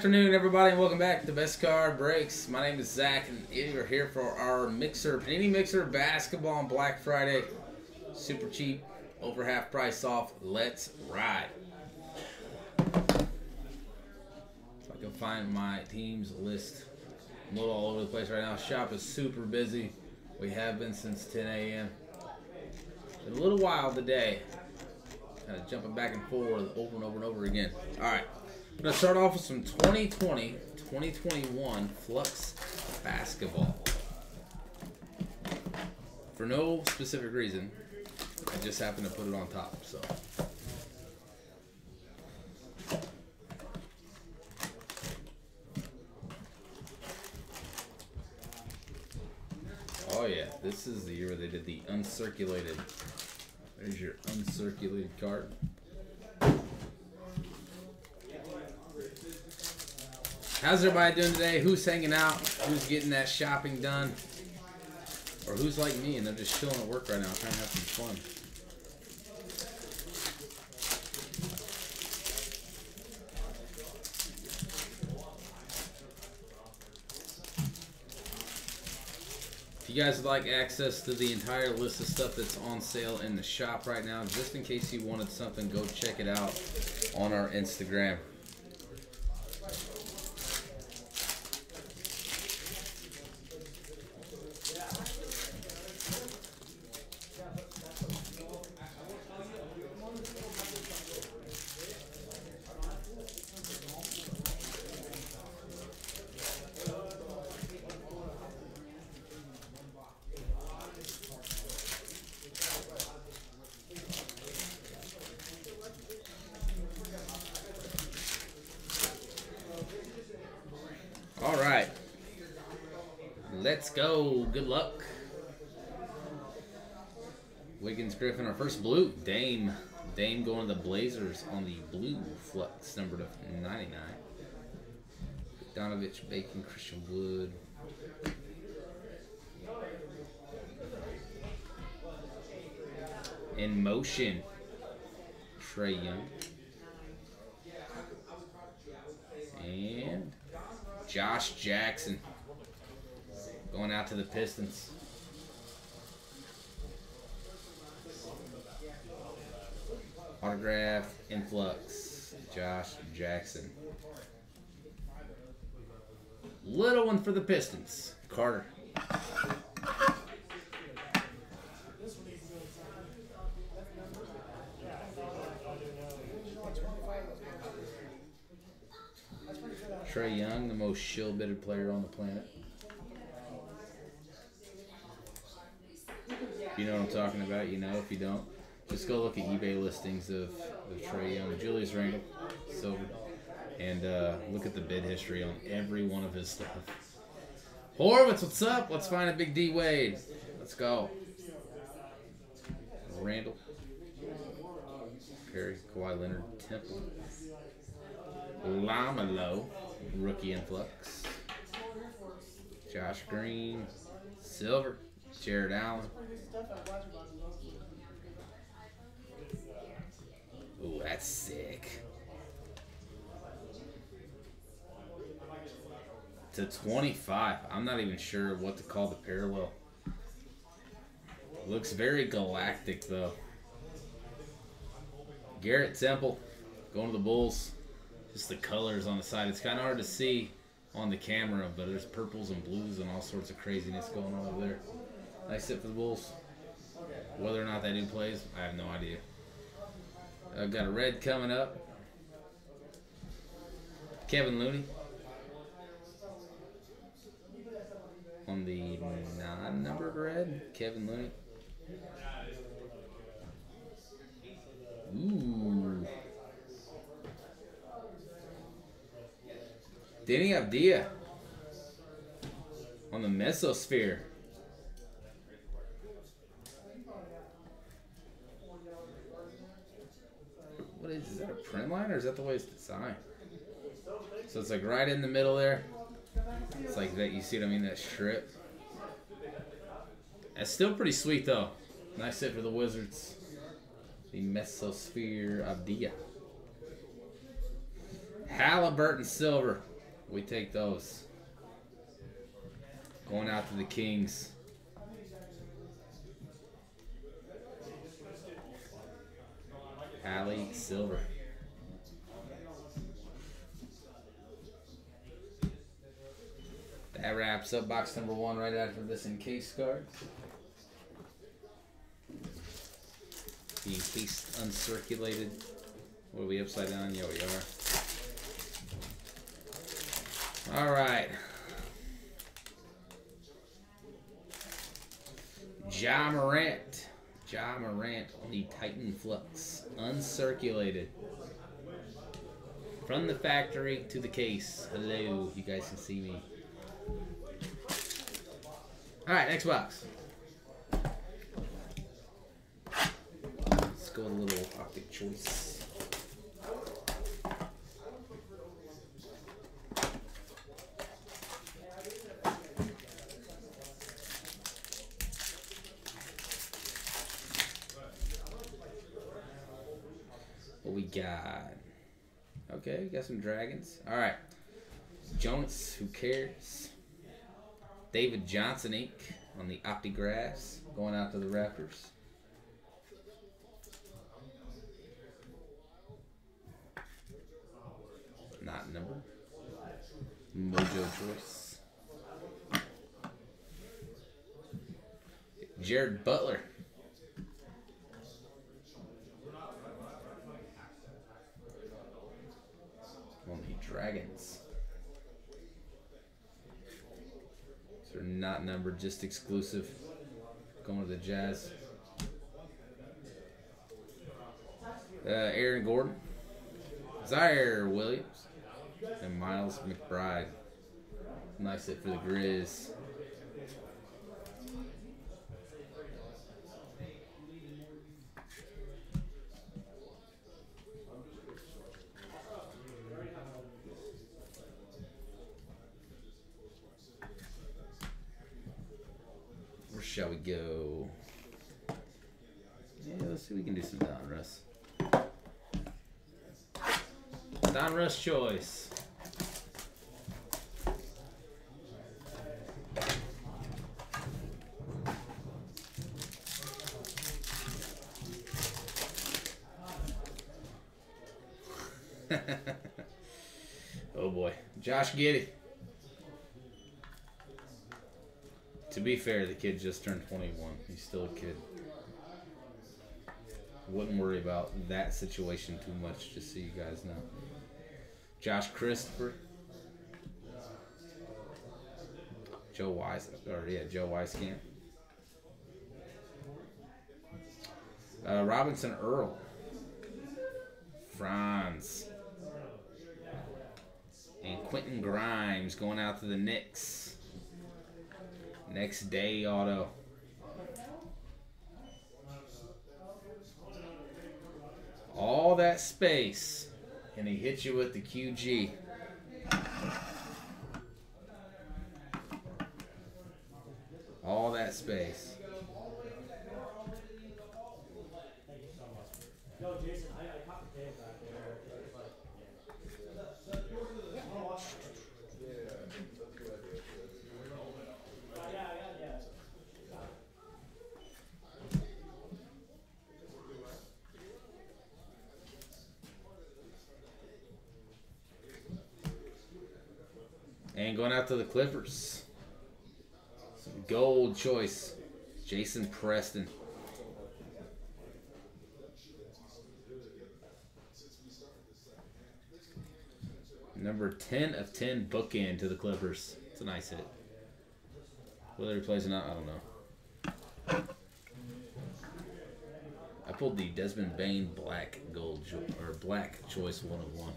Good afternoon, everybody, and welcome back to Best Card Breaks. My name is Zach, and we're here for our Mixer, any Mixer basketball on Black Friday. Super cheap, over half price off. Let's ride. If I can find my team's list. I'm a little all over the place right now. Shop is super busy. We have been since 10 a.m. A little while today. Kind of jumping back and forth over and over and over again. All right. I'm going to start off with some 2020 2021 Flux basketball. For no specific reason, I just happened to put it on top. So. Oh yeah, this is the year where they did the uncirculated. There's your uncirculated card. How's everybody doing today? Who's hanging out? Who's getting that shopping done? Or who's like me and they're just chilling at work right now trying to have some fun? If you guys would like access to the entire list of stuff that's on sale in the shop right now, just in case you wanted something, go check it out on our Instagram. All right. Let's go. Good luck. Wiggins Griffin, our first blue. Dame. Dame going on the blue flux, number to 99. Donovich, Bacon, Christian Wood. In motion, Trae Young. And Josh Jackson going out to the Pistons. Autograph influx, Josh Jackson. Little one for the Pistons, Carter. Trae Young, the most shill-bitted player on the planet. You know what I'm talking about, you know. If you don't, just go look at eBay listings of, of Trae Young, Julius Randle, silver, and uh, look at the bid history on every one of his stuff. Horowitz, what's up? Let's find a big D Wade. Let's go. Randle, Perry, Kawhi Leonard, Temple, Lamelo, rookie influx. Josh Green, Silver, Jarrett Allen. Ooh, that's sick. To 25. I'm not even sure what to call the parallel. Looks very galactic, though. Garrett Temple going to the Bulls. Just the colors on the side. It's kind of hard to see on the camera, but there's purples and blues and all sorts of craziness going on over there. Nice hit for the Bulls. Whether or not that dude plays, I have no idea. I've got a red coming up. Kevin Looney. On the non-numbered red, Kevin Looney. Ooh. Deni Avdija on the mesosphere. What is, is that a print line or is that the way it's designed? So it's like right in the middle there. It's like that, you see what I mean, that strip. That's still pretty sweet though. Nice hit for the Wizards. The Mesosphere Avdija. Halliburton silver. We take those. Going out to the Kings. Hallie silver. That wraps up box number one right after this encased card. The encased uncirculated. What are we upside down? Yeah, we are. All right. Ja Morant. Ja Morant on the Titan Flux. Uncirculated. From the factory to the case. Hello, you guys can see me. All right, next box. Let's go with a little optic choice. What we got? Okay, got some dragons. All right. Jonas, who cares? David Johnson Inc. on the Optigraphs going out to the Raptors. Not number. Mojo Choice. Jared Butler. On the Dragons. They're not numbered, just exclusive. Going to the Jazz. Uh, Aaron Gordon. Ziaire Williams. And Miles McBride. Nice hit for the Grizz. Where shall we go? Yeah, let's see if we can do some Donruss. Donruss choice. oh boy. Josh Giddey. To be fair, the kid just turned 21. He's still a kid. Wouldn't worry about that situation too much, just so you guys know. Josh Christopher. Joe Wise, or yeah, Joe Wieskamp. Uh, Robinson Earl. Franz. And Quentin Grimes going out to the Knicks. Next day auto. All that space. And he hits you with the QG. All that space. Yo, Jason, I, I caught the tape back there. Yeah, yeah, yeah, yeah. And going out to the Clippers. Some gold choice. Jason Preston. Number 10 of 10 bookend to the Clippers. It's a nice hit. Whether he plays or not, I don't know. I pulled the Desmond Bane black gold or black choice one of one.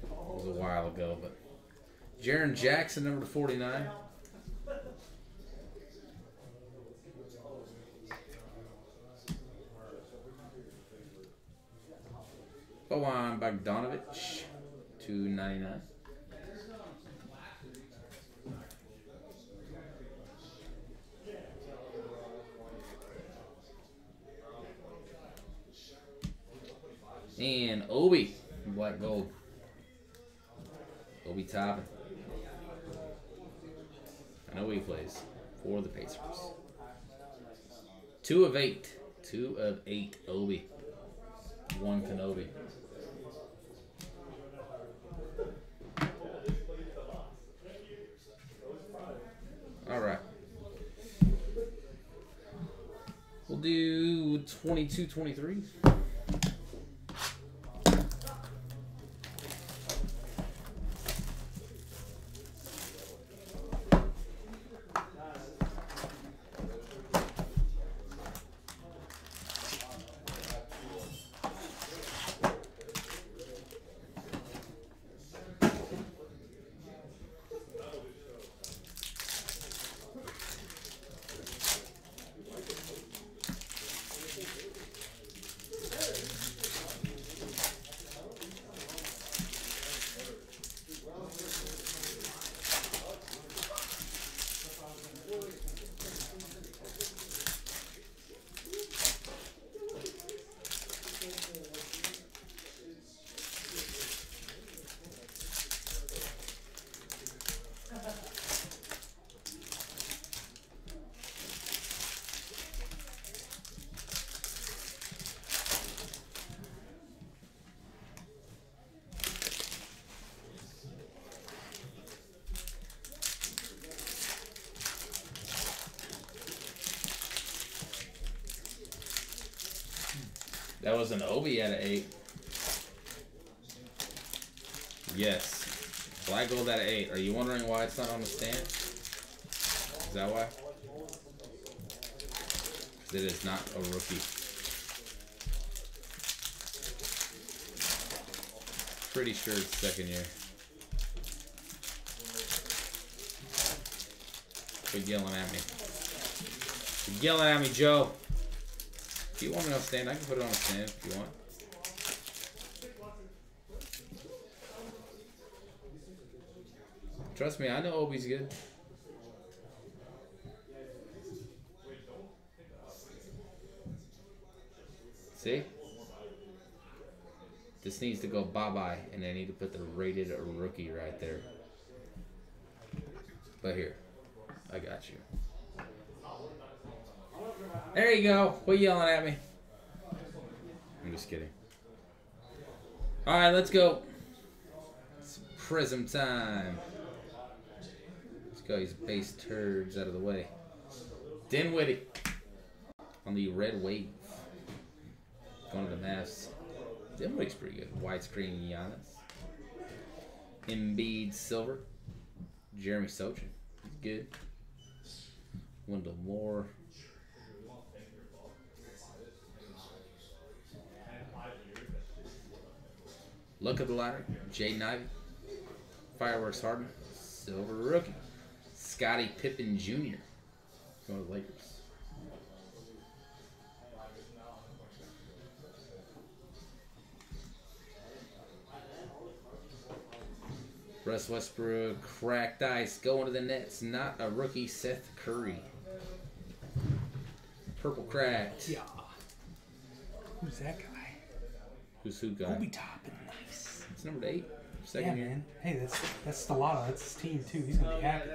It was a while ago, but Jaren Jackson, number 49. Bojan Bogdanovic, 299. And Obi, Black gold. Obi Toppin. I know he plays for the Pacers. Two of eight. Two of eight. Obi. One Kenobi. All right. We'll do 22 23. That was an Obi out of eight. Yes. Black gold out of eight. Are you wondering why it's not on the stand? Is that why? 'Cause it is not a rookie. Pretty sure it's second year. Quit yelling at me. Quit yelling at me, Joe. If you want me on stand, I can put it on a stand if you want. Trust me, I know Obi's good. See? This needs to go bye-bye, and I need to put the rated rookie right there. But here, I got you. There you go. Quit yelling at me. I'm just kidding. All right, let's go. It's prism time. Let's go these base turds out of the way. Dinwiddie on the red wave. Going to the Mavs. Dinwiddie's pretty good. Widescreen Giannis. Embiid silver. Jeremy Sochan. He's good. Wendell Moore. Look at the ladder. Jaden Ivey. Fireworks Harden. Silver rookie. Scottie Pippen Jr. Going to the Lakers. Russ Westbrook, cracked ice, going to the Nets. Not a rookie, Seth Curry. Purple cracked. Yeah. Who's that guy? Who's who guy? Obi Toppin. Nice. It's number eight. Second yeah, year. man. Hey, that's that's Stellato. That's his team too. He's gonna be happy.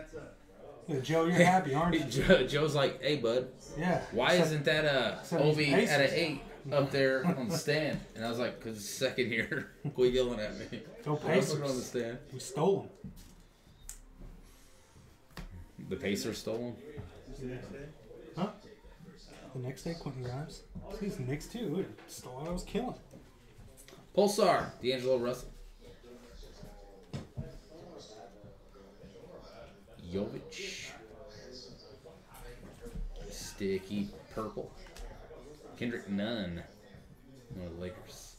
Yeah, Joe, you're happy, aren't you? Joe, Joe's like, hey, bud, Yeah. why Except- isn't that uh, except he's Obi Pacers. at an eight up there on the stand? And I was like, because it's second year. Quit yelling at me. Go Why put it on the stand. We stole him. The Pacers stole him. Huh? The next day, Quentin Grimes. He's the Knicks too. Look, Stelato's killing. Pulsar, D'Angelo Russell. Jovic. Sticky purple. Kendrick Nunn. One of the Lakers.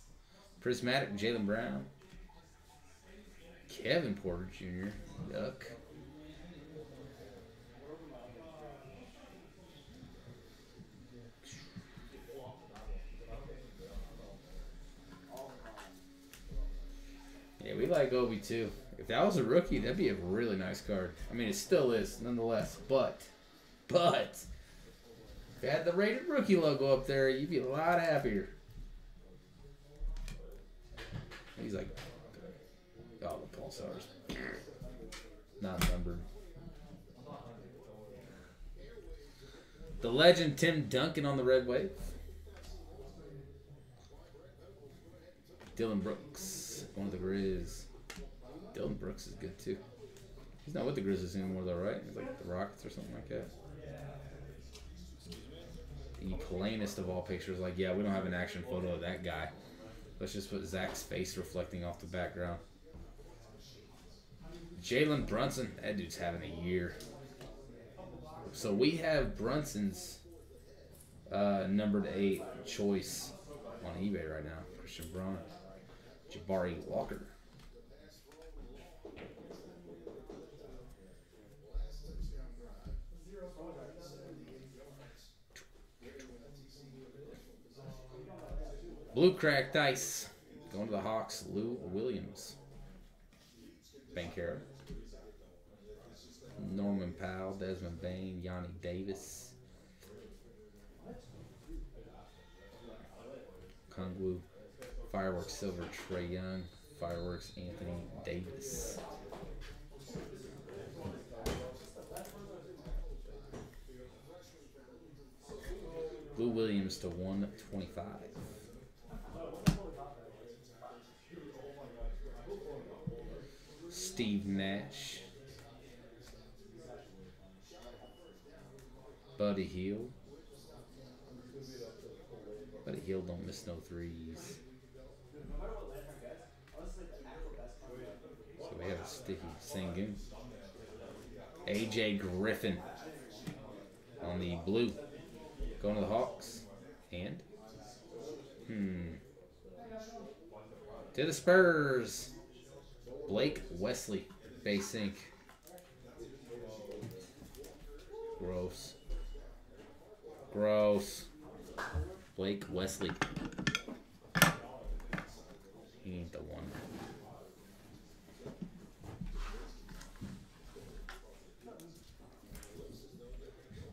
Prismatic Jaylen Brown. Kevin Porter Jr. Yuck. Yeah, we like Obi too. If that was a rookie, that'd be a really nice card. I mean, it still is, nonetheless. But, but, if it had the rated rookie logo up there, you'd be a lot happier. He's like, oh, the pulsars, not numbered. The legend Tim Duncan on the red wave. Dillon Brooks, one of the Grizz. Dillon Brooks is good too. He's not with the Grizzlies anymore though, right? He's like the Rockets or something like that. The plainest of all pictures, like yeah, we don't have an action photo of that guy. Let's just put Zach's face reflecting off the background. Jalen Brunson, that dude's having a year. So we have Brunson's uh, numbered eight choice on eBay right now. Christian Braun, Jabari Walker. Blue cracked ice. Going to the Hawks, Lou Williams. Banchero. Norman Powell, Desmond Bane, Yanni Davis. Kungwu. Fireworks Silver, Trae Young. Fireworks Anthony Davis. Lou Williams to 125. Nash. Buddy Hield. Buddy Hield don't miss no threes. So we have a sticky Sengun. AJ Griffin on the blue. Going to the Hawks. And hmm. To the Spurs. Blake Wesley, base ink. Gross. Gross. Blake Wesley. He ain't the one.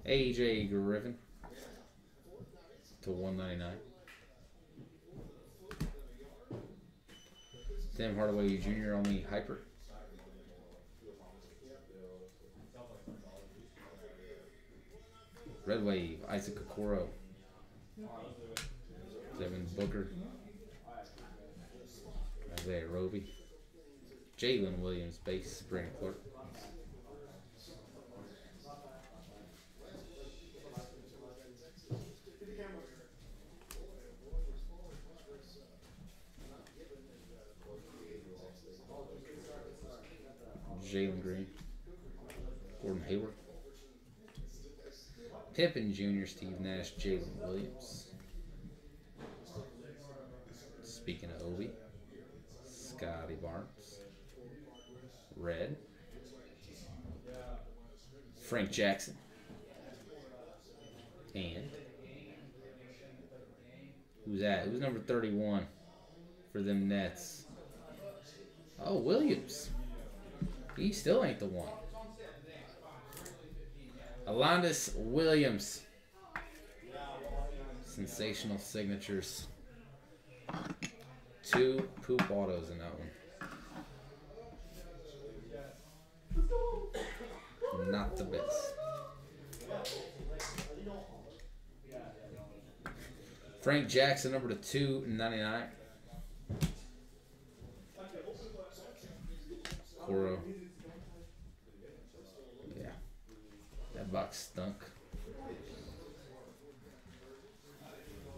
AJ Griffin to 199. Sam Hardaway Jr. on the hyper. Red Wave, Isaac Okoro. Devin Booker. Isaiah Roby. Jalen Williams, base, Brandon Clarke. Jalen Green, Gordon Hayward, Pippen Jr., Steve Nash, Jalen Williams. Speaking of Obi, Scottie Barnes, Red, Frank Jackson, and who's that? Who's number 31 for them Nets? Oh, Williams. He still ain't the one. Alondes Williams. Sensational signatures. Two poop autos in that one. Not the best. Frank Jackson, number to 299. Coro. Yeah. That box stunk.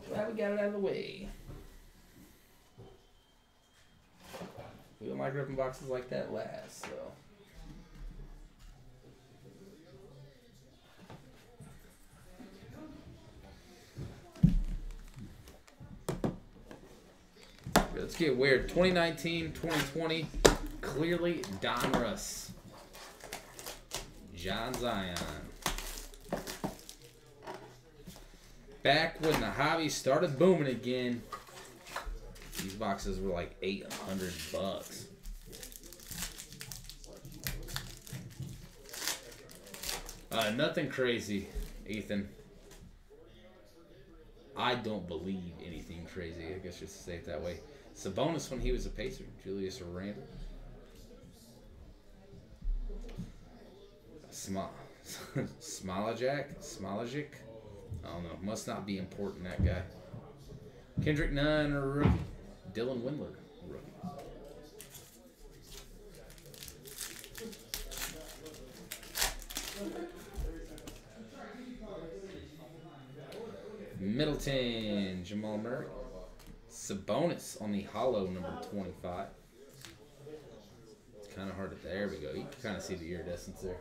Glad we got it out of the way. We don't like ripping boxes like that last, so. Let's get weird. 2019, 2020, clearly Donruss. John Zion. Back when the hobby started booming again, these boxes were like 800 bucks. Uh, nothing crazy, Ethan. I don't believe anything crazy. I guess just say it that way. Sabonis when he was a Pacer. Julius Randle. Sma- Smolajak? Smolajic? I don't know. Must not be important, that guy. Kendrick Nunn, rookie. Dylan Windler, rookie. Middleton, Jamal Murray. Sabonis on the hollow, number 25. It's kind of hard to. There we go. You can kind of see the iridescence there.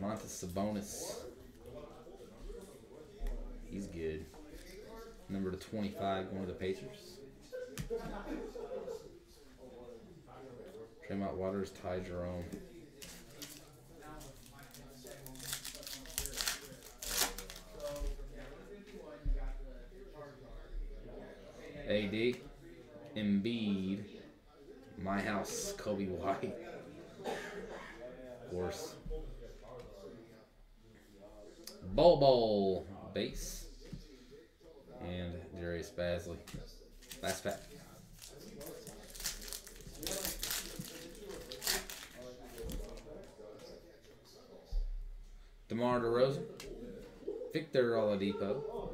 Domantas Sabonis. He's good. Number to 25 going to the Pacers. Tremont Waters, Ty Jerome. AD, Embiid, My House, Coby White. Of course. Bol, base. And Darius Bazley. Last pack. DeMar DeRozan. Victor Oladipo.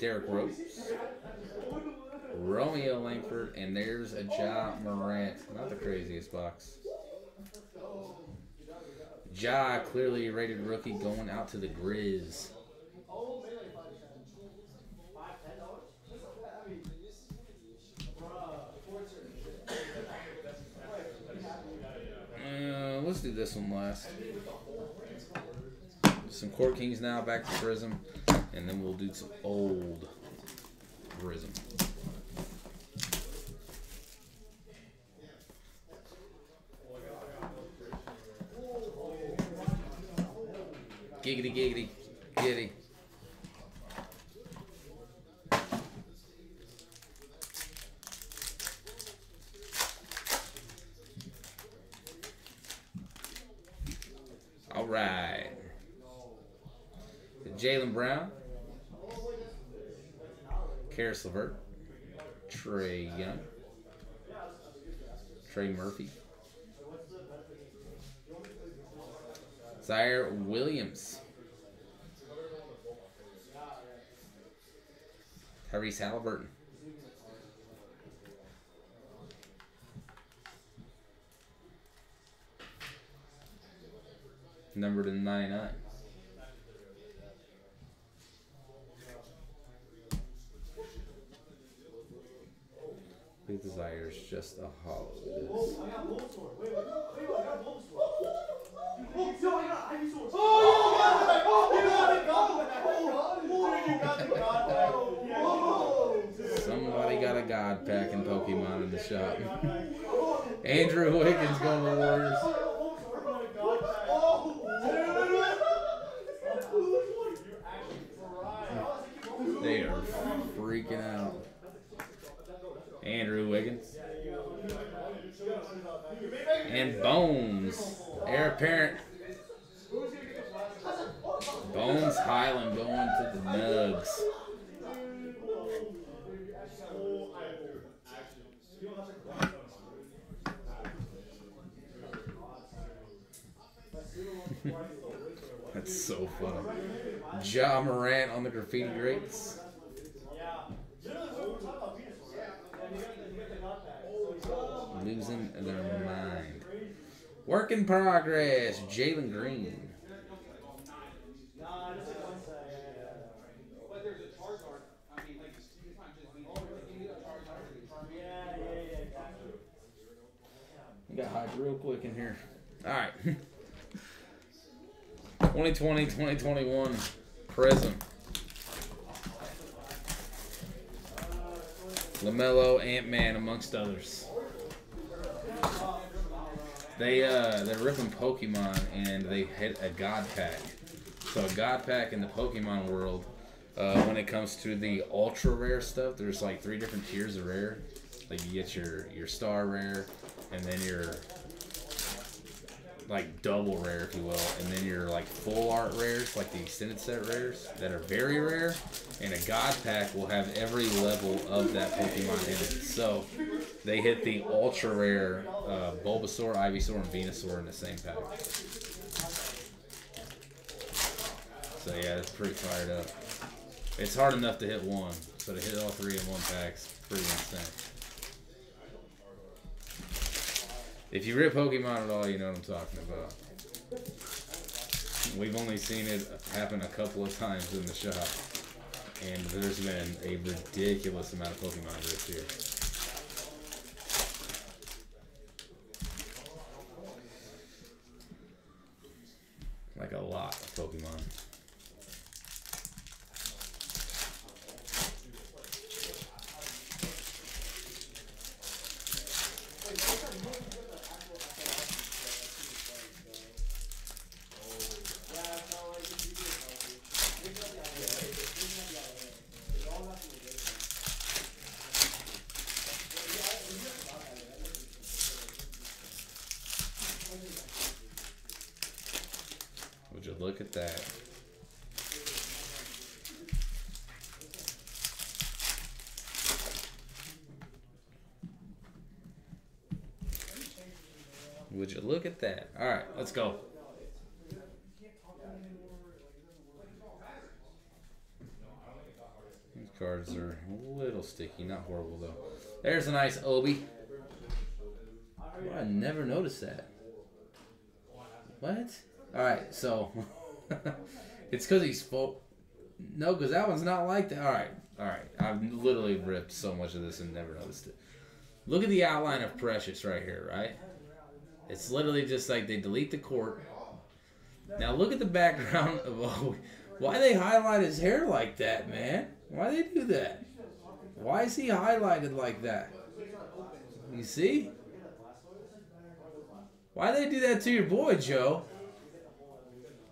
Derrick Rose. Romeo Langford. And there's a Ja Morant. Not the craziest box. Ja, clearly rated rookie, going out to the Grizz. Uh, let's do this one last. Some Court Kings now, back to Prism, and then we'll do some old Prism. Giggity, giggity, giddy. All right. Jaylen Brown. Caris LeVert. Trae Young. Trey Murphy. Ziaire Williams. Tyrese Halliburton. Number to 99. Big Desire is just a hollow. Somebody got a God pack in Pokemon in the shop. Andrew Wiggins going to the Warriors. They are freaking out. Andrew Wiggins. And Bones. Heir apparent. Bones Hyland going to the Nugs. That's so funny. Ja Morant on the graffiti grapes. Losing their mind. Work in progress. Jalen Green. We got hyped real quick in here. All right. 2020, 2021 Prism. LaMelo, Ant Man, amongst others. They uh they're ripping Pokemon and they hit a God Pack. So a God Pack in the Pokemon world, uh, when it comes to the ultra rare stuff, there's like three different tiers of rare. Like you get your your star rare, and then your like double rare, if you will, and then your like full art rares, like the extended set rares that are very rare, and a God pack will have every level of that Pokemon in it. So they hit the ultra rare uh, Bulbasaur, Ivysaur, and Venusaur in the same pack. So yeah, it's pretty fired up. It's hard enough to hit one, so to hit all three in one pack's pretty insane. If you rip Pokemon at all, you know what I'm talking about. We've only seen it happen a couple of times in the shop. And there's been a ridiculous amount of Pokemon this year. Like a lot of Pokemon. Would you look at that? Would you look at that? All right, let's go. These cards are a little sticky, not horrible though. There's a nice Obi. I never noticed that. What? All right, so it's because he's full. No, because that one's not like that. All right, all right. I've literally ripped so much of this and never noticed it. Look at the outline of Precious right here, right? It's literally just like they delete the court. Now look at the background of oh, why they highlight his hair like that, man? Why they do that? Why is he highlighted like that? You see? Why they do that to your boy, Joe?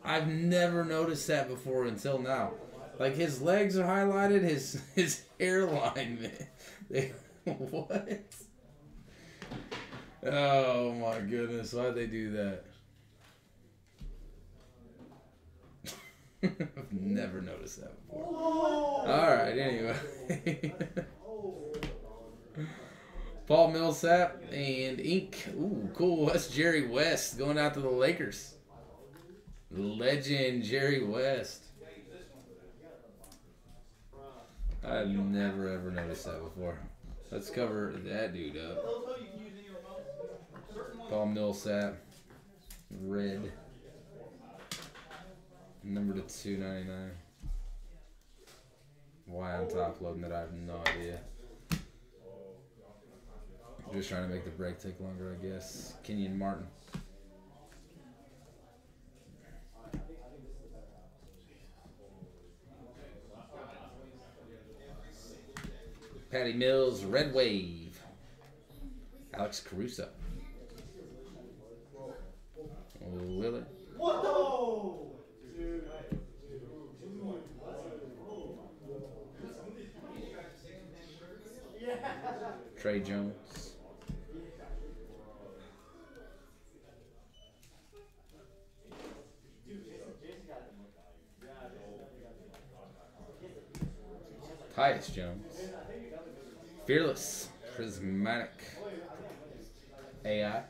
I've never noticed that before until now. Like his legs are highlighted, his his hairline, man. They, what? Oh my goodness, why'd they do that? I've never noticed that before. Alright, anyway. Paul Millsap and Ink. Ooh, cool. That's Jerry West going out to the Lakers. Legend Jerry West. I've never ever noticed that before. Let's cover that dude up. Paul Millsap. Red. Number to 299. Why I'm top loading that I have no idea. Just trying to make the break take longer, I guess. Kenyon Martin. Patty Mills, Red Wave. Alex Caruso. Lillard. Tre Jones. Tyus Jones. Fearless. Prismatic. AI.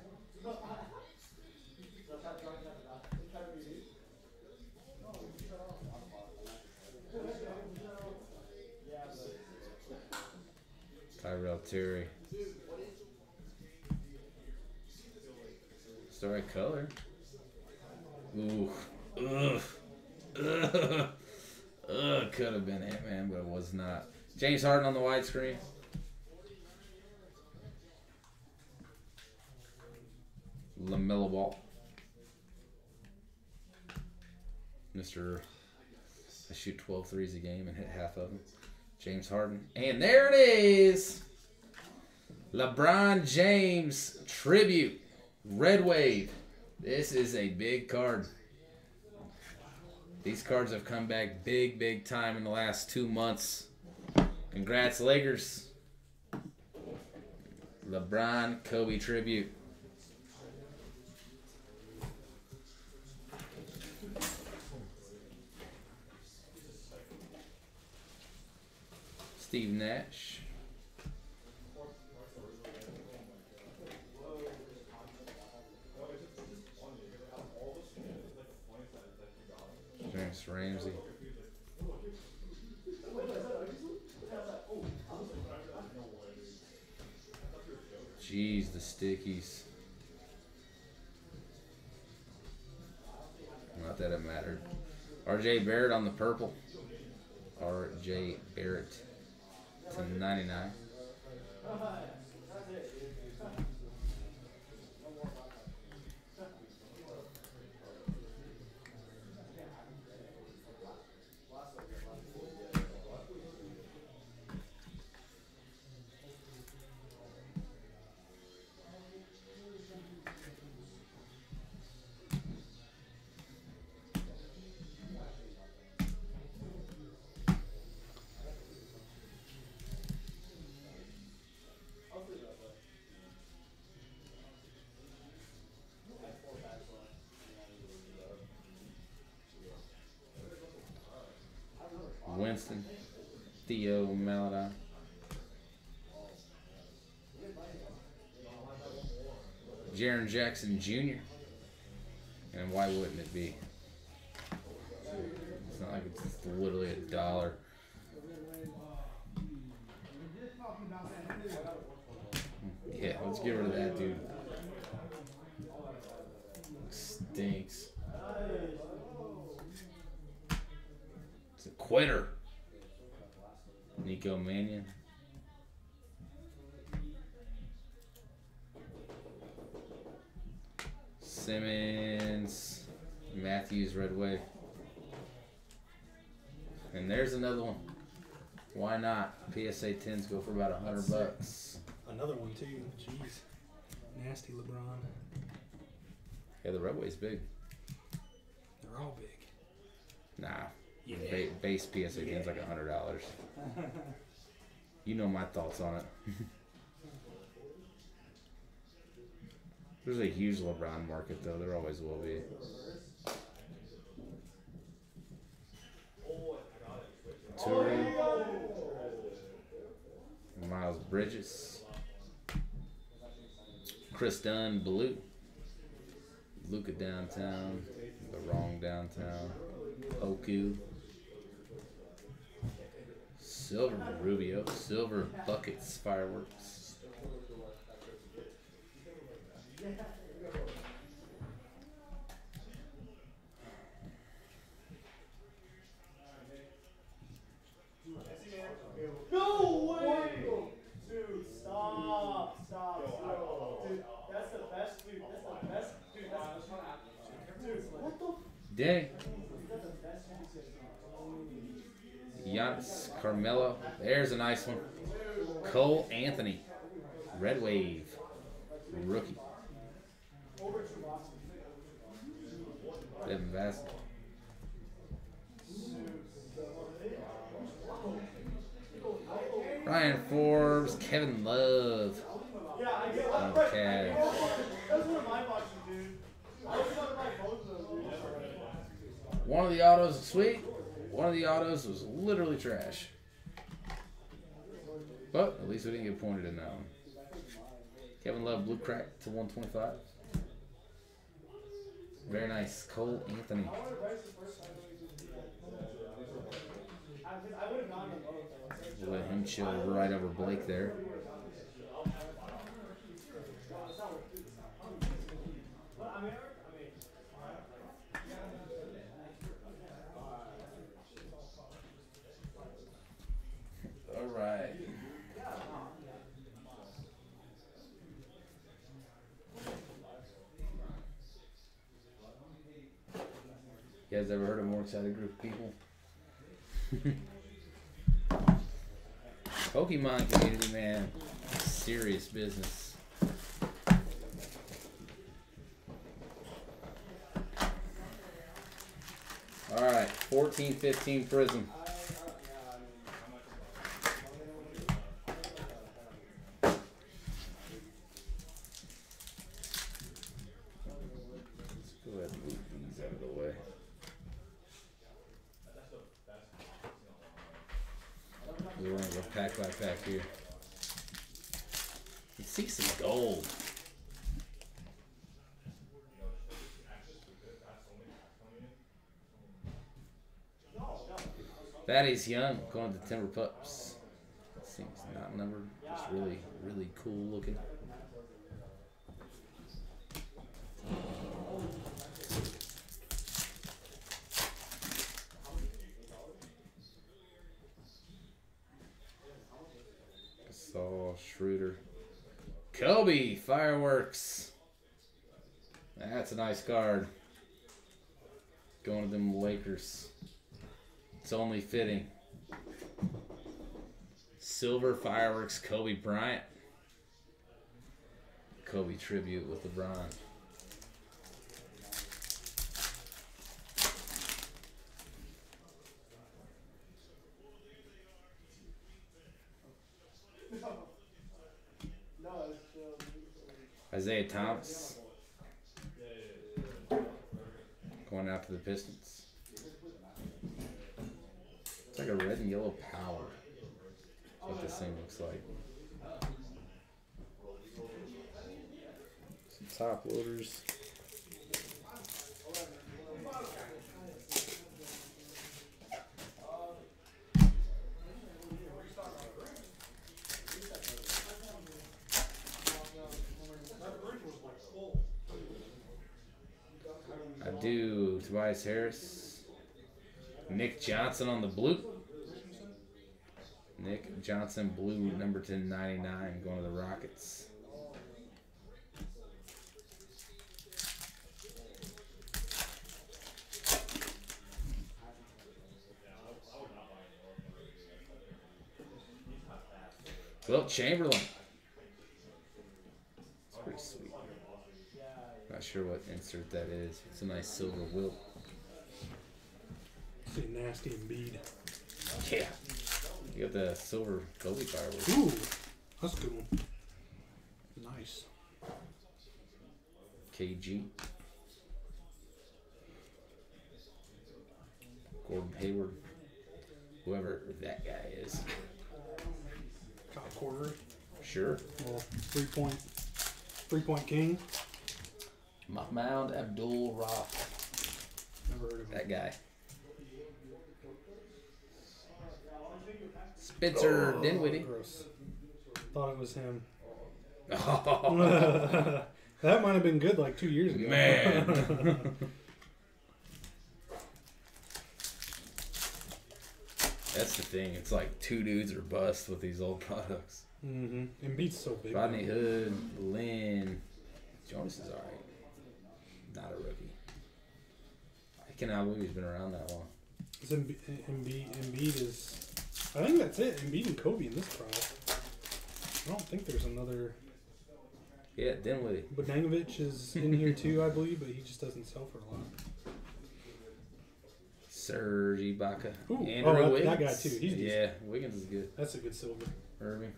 Tyrell Terry. Story color. Ooh. Ugh. Ugh. Ugh. Could have been Ant Man, but it was not. James Harden on the widescreen. LaMelo Ball. Mr. I shoot 12 threes a game and hit half of them. James Harden. And there it is. LeBron James tribute. Red Wave. This is a big card. These cards have come back big, big time in the last two months. Congrats, Lakers. LeBron Kobe tribute. Steve Nash. James Ramsey. Jeez, the stickies. Not that it mattered. RJ Barrett on the purple. RJ Barrett to 99. Theo Maledon. Jaren Jackson Jr. And why wouldn't it be? It's not like it's literally a dollar. Yeah, let's get rid of that dude. Stinks. It's a quitter. Nico Mannion. Simmons. Matthews Red Wave. And there's another one. Why not? PSA 10s go for about a hundred bucks. Another one too. Jeez. Nasty LeBron. Yeah, the Red Wave's big. They're all big. Nah. Ba- base PSA 10's like a hundred dollars. You know my thoughts on it. There's a huge LeBron market though. There always will be. Touring. Miles Bridges. Kris Dunn, blue. Luka downtown. The wrong downtown. Poku. Silver Rubio. Silver buckets fireworks. No way! Dude, stop, stop, dude. That's the best, dude. That's the best, dude. That's dude. What the? Day. Giannis Carmelo. There's a nice one. Cole Anthony. Red Wave. Rookie. Devin Vassell. Bryn Forbes. Kevin Love. Yeah, I get. On Right, Cavs. That's one of my boxes, dude. I was dude. One of the autos is sweet. One of the autos was literally trash. But at least we didn't get pointed in that one. Kevin Love blue crack to 125. Very nice. Cole Anthony. Though. Let him chill right over Blake there. I mean, I mean. All right. You guys ever heard of a more excited group of people? Pokemon community, man. Serious business. All right, 14, 15 Prism. Let's go ahead and move these out of the way. We're pack here. Let's see some gold. That is Young going to Timber Pups. Seems not numbered. Just really, really cool looking. Kobe fireworks. That's a nice card. Going to them Lakers. It's only fitting. Silver fireworks, Kobe Bryant. Kobe tribute with LeBron. Isaiah Thomas. Going to the Pistons. It's like a red and yellow power. That's what this thing looks like. Some top loaders. Do Tobias Harris. Nick Johnson on the blue. Nick Johnson, blue, number to 99, going to the Rockets. Wilt Chamberlain. It's pretty sweet. Not sure what insert that is. It's a nice silver Wilt. See nasty and bead. Yeah. You got the silver Kobe fireworks. Ooh, that's a good one. Nice. KG. Gordon Hayward. Whoever that guy is. Top quarter. Sure. Well, three point, three point king. Mahmoud Abdul Rauf. Never heard of him. That guy. Spencer Dinwiddie. Gross. Thought it was him. Oh, that might have been good like two years ago. man. That's the thing. It's like two dudes are bust with these old products. mm-hmm. And beats so big. Rodney Hood, Lynn, Jonas is alright. Not a rookie. I cannot believe he's been around that long. Embi- Embiid, Embiid is. I think that's it. Embiid and Kobe in this trial. I don't think there's another. Yeah, Dinwiddie. Bogdanovich is in here too, I believe, but he just doesn't sell for a lot. Serge Ibaka. Ooh, Andrew oh, that- Wiggins. that guy too. He's yeah, Wiggins is good. That's a good silver. Irving.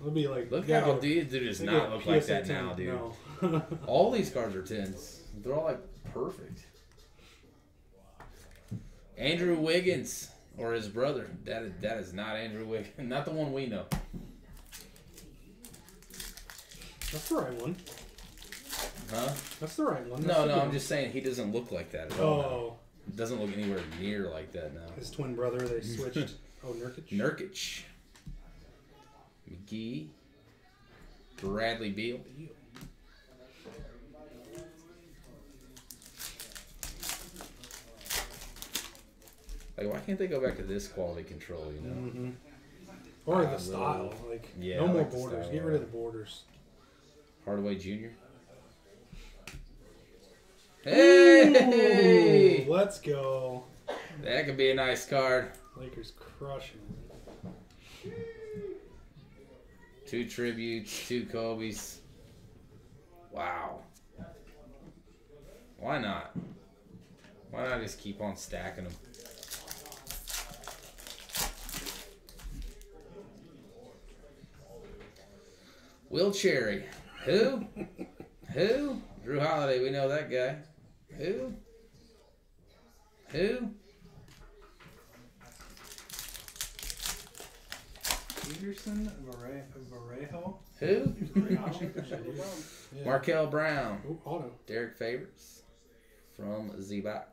It'll be like Look you how dude does not look like that 10. now, dude. No. All these cards are tens. They're all like perfect. Andrew Wiggins or his brother. That is that is not Andrew Wiggins. Not the one we know. That's the right one. Huh? That's the right one. That's No, no, I'm just saying he doesn't look like that at one. all. now. Oh, Doesn't look anywhere near like that now. his twin brother. They switched. oh, Nurkic. Nurkic. McGee. Bradley Beal. Like, why can't they go back to this quality control, you know? Mm-hmm. Or Ah, the style, Lillard. like Yeah, no I more like borders. Get rid of the borders. Hardaway Jr. Hey! Ooh, let's go. That could be a nice card. Lakers crushing. Two tributes, two Kobe's. Wow. Why not? Why not just keep on stacking them? Will Cherry. Who? Who? Jrue Holiday. We know that guy. Who? Who? Peterson Vare- Varejo. Who? Yeah. Markel Brown. Ooh, auto. Derrick Favors from Zebak.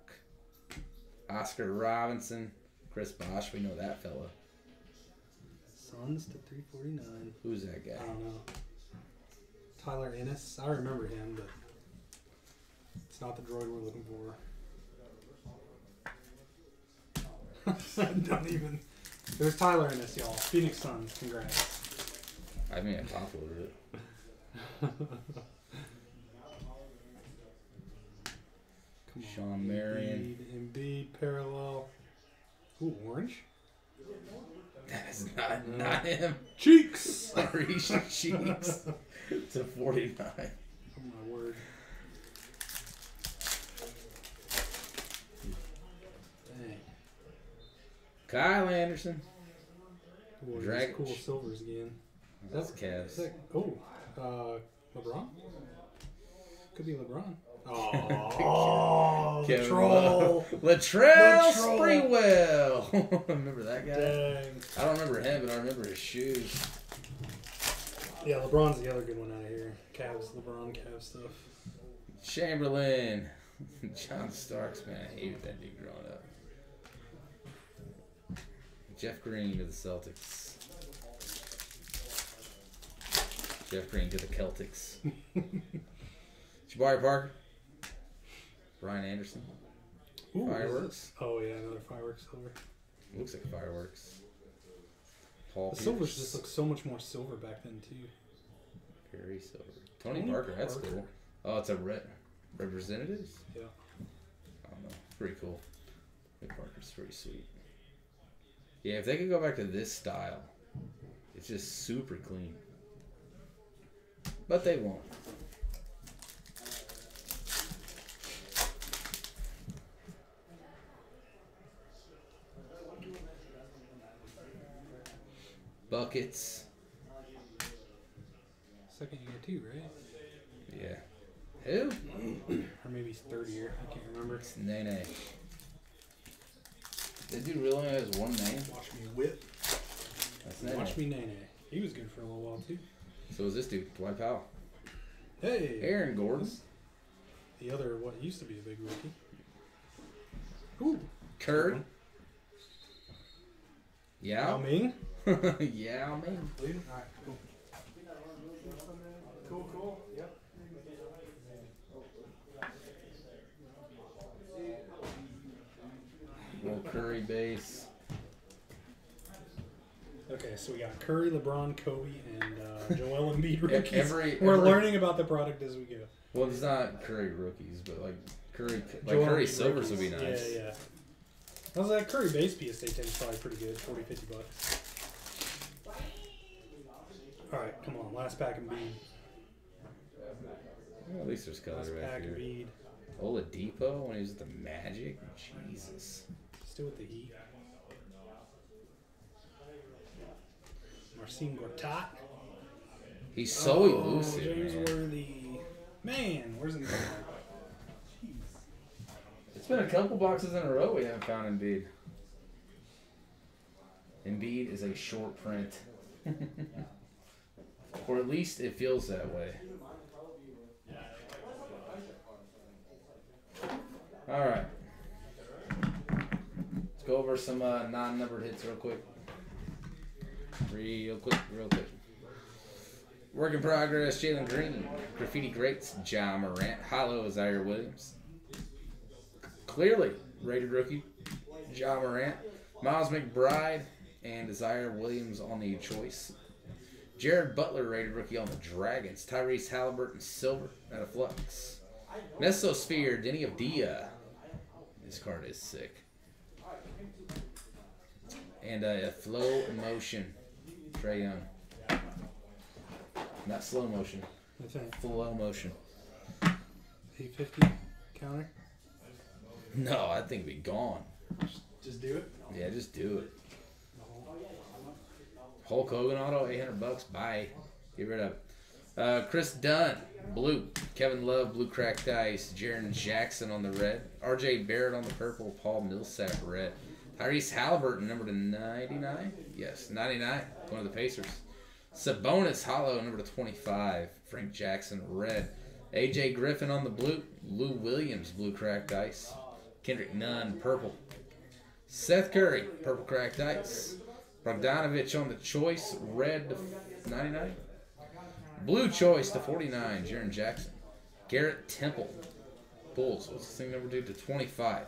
Oscar Robertson. Chris Bosh. We know that fella. Suns to 349. Who's that guy? I don't know. Tyler Ennis. I remember him, but it's not the droid we're looking for. don't even. There's Tyler Ennis, y'all. Phoenix Suns. Congrats. I mean, I top loaded it. Come Shawn Marion. Embiid, Embiid parallel. Ooh, orange. That's not, not him. Cheeks. Maurice Cheeks to 49. Oh my word. Dang. Kyle Anderson. Drag- cool silvers again. That's Cavs. that, oh, uh, LeBron? Could be LeBron. Oh, Kevin troll. Latrell. Sprewell. remember that guy? Dang. I don't remember him, but I remember his shoes. Yeah, LeBron's the other good one out of here. Cavs, LeBron, Cavs stuff. Chamberlain. John Starks, man, I hated that dude growing up. Jeff Green to the Celtics. Jeff Green to the Celtics. Jabari Parker. Brian Anderson. Ooh, Fireworks. Oh yeah, another fireworks silver. Looks like fireworks. Paul The silvers just look so much more silver back then too. Very silver. Tony, Tony Parker, that's cool. Oh, it's a re- representatives? Yeah. I don't know. Pretty cool. Tony Parker's pretty sweet. Yeah, if they could go back to this style, it's just super clean. But they won't. Buckets. Second year too, right? Yeah. Who? Or maybe it's third year. I can't remember. It's Nene. That dude really only has one name? Watch me whip. That's Nene. Watch me Nene. He was good for a little while too. So is this dude, Dwight Powell. Hey. Aaron Gordon. The other what used to be a big rookie. Ooh. Yao Yeah. Ming. yeah, man. Alright, cool. Cool, cool. Yep. Little Curry base. Okay, so we got Curry, LeBron, Kobe, and uh, Joel Embiid rookies. every- We're every- learning about the product as we go. Well, it's not Curry rookies, but like Curry, like Joel Curry Embiid silvers would be rookies. nice. Yeah, yeah. I was like, Curry base PSA 10 is probably pretty good, 40, 50 bucks. Alright, come on, last pack Embiid. Well, at least there's color Last back pack here. Embiid. Oladipo when he was at the Magic. Jesus. Still with the Heat. Marcin Gortat. He's so Oh, elusive, James man. Worthy. Man, where's he going? It's been a couple boxes in a row we haven't found Embiid. Embiid is a short print. or at least it feels that way. Alright. Go over some uh, non numbered hits real quick. Real quick, real quick. Work in progress, Jalen Green. Graffiti Greats, Ja Morant. Hollow, Ziaire Williams clearly rated rookie, Ja Morant, Miles McBride, and Ziaire Williams on the choice. Jared Butler rated rookie on the Dragons. Tyrese Halliburton silver out of flux. Mesosphere, Deni Avdija. This card is sick. And uh, a flow motion, Trae Young. Not slow motion, I think. flow motion. 850 counter. No, I think it'd be gone. Just do it. Yeah, just do it. Hulk Hogan auto, 800 bucks. Bye. Get rid of it. Uh, Kris Dunn, blue. Kevin Love, blue cracked ice. Jaren Jackson on the red. RJ Barrett on the purple. Paul Millsap, red. Tyrese Halliburton, number to 99. Yes, 99. Going to the Pacers. Sabonis Hollow, number to 25. Frank Jackson, red. AJ Griffin on the blue. Lou Williams, blue cracked ice. Kendrick Nunn, purple. Seth Curry, purple cracked ice. Bogdanovich on the choice, red to 99. Blue choice to 49, Jaren Jackson. Garrett Temple, Bulls. What's this thing number two to 25?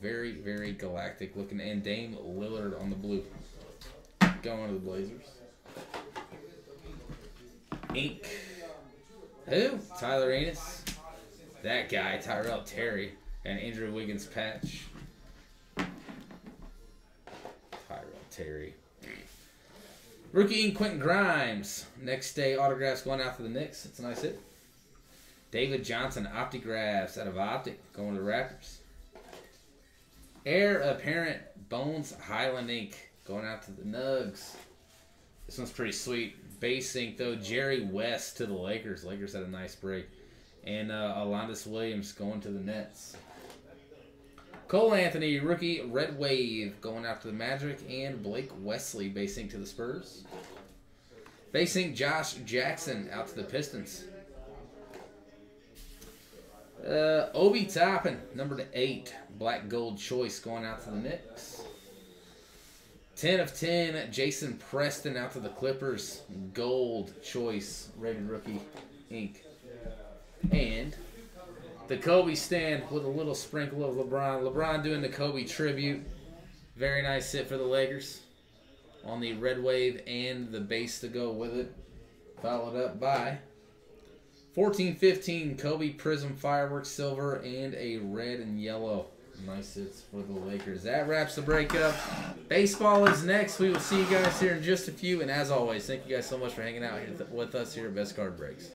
Very, very galactic looking. And Dame Lillard on the blue. Going to the Blazers. Ink. Who? Tyler Ennis. That guy, Tyrell Terry. And Andrew Wiggins patch. Tyrell Terry. Rookie ink Quentin Grimes. Next day autographs going out to the Knicks. It's a nice hit. David Johnson optigraphs out of Optic going to the Raptors. Heir apparent Bones Hyland ink going out to the Nugs. This one's pretty sweet. Base ink though. Jerry West to the Lakers. Lakers had a nice break. And uh, Alondes Williams going to the Nets. Cole Anthony, rookie Red Wave going out to the Magic. And Blake Wesley base ink to the Spurs. Base ink Josh Jackson out to the Pistons. Uh, Obi Toppin, number to eight, black gold choice going out to the Knicks. 10 of 10, Jason Preston out to the Clippers, gold choice, rated rookie ink. And the Kobe stand with a little sprinkle of LeBron. LeBron doing the Kobe tribute. Very nice hit for the Lakers on the red wave and the base to go with it. Followed up by 14-15 Kobe Prism Fireworks Silver and a red and yellow. Nice hits for the Lakers. That wraps the breakup. Baseball is next. We will see you guys here in just a few. And as always, thank you guys so much for hanging out with us here at Best Card Breaks.